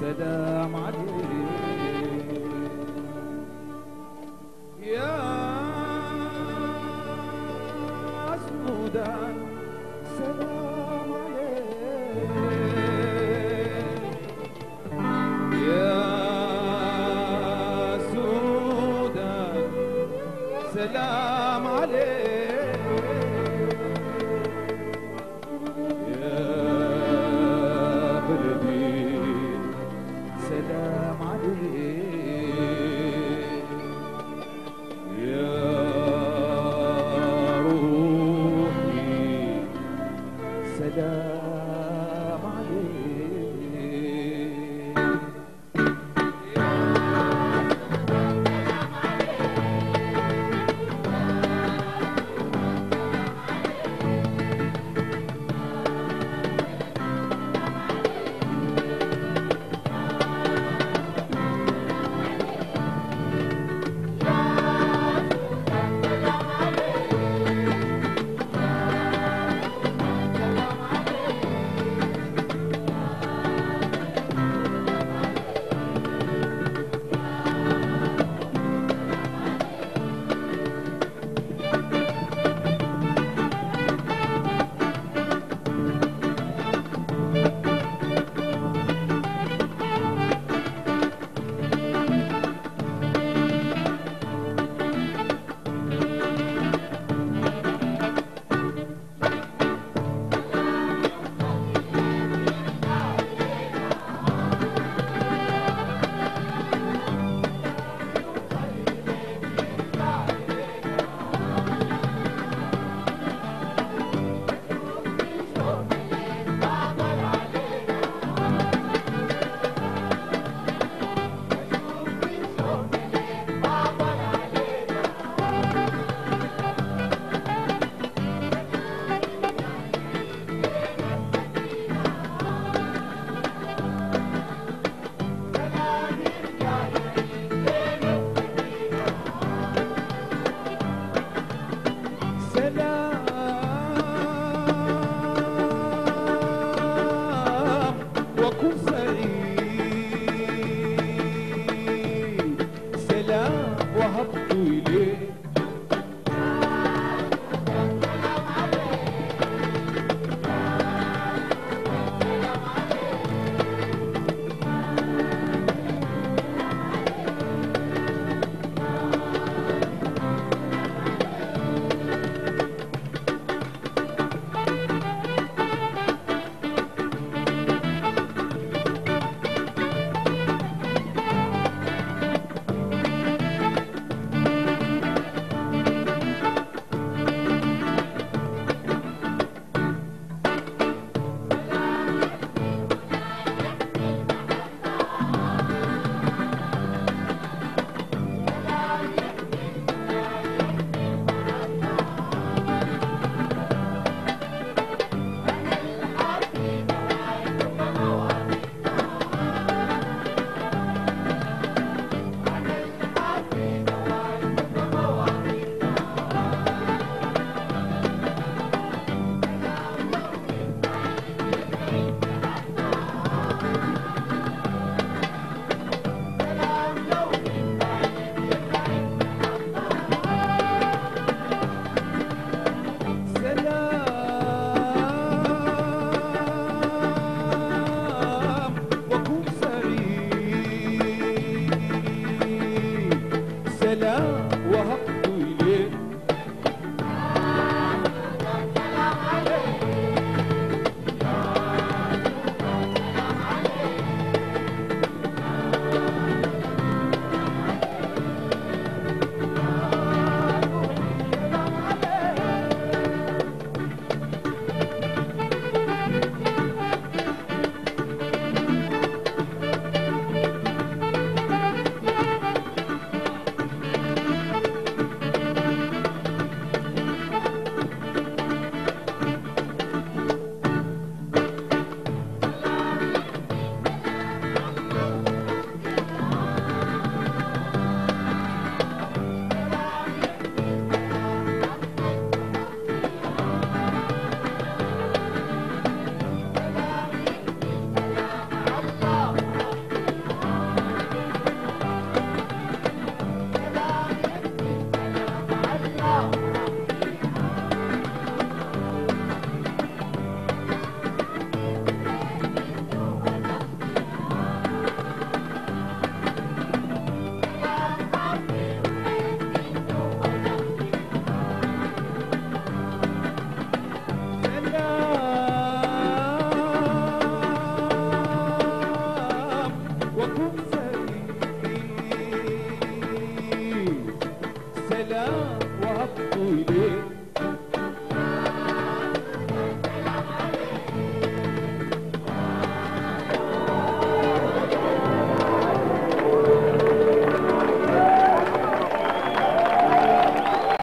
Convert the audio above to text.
سلام عليك